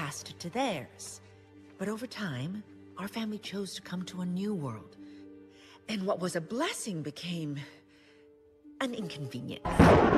passed it to theirs. But over time, our family chose to come to a new world. And what was a blessing became an inconvenience.